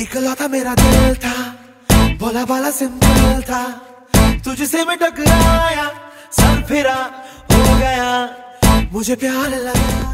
इकलौता मेरा दिल था बोला बाला सिंपल था। तुझसे मैं टकराया, सर फिरा हो गया। मुझे प्यार लगा।